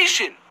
information.